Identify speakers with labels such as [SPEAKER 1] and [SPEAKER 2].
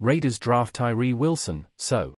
[SPEAKER 1] Raiders draft Tyree Wilson, so.